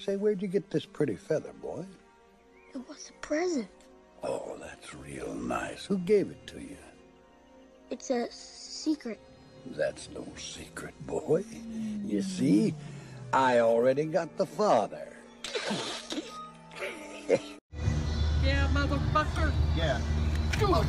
Say, where'd you get this pretty feather, boy? It was a present. Oh, that's real nice. Who gave it to you? It's a secret. That's no secret, boy. You see, I already got the father. Yeah, motherfucker. Yeah. Do it.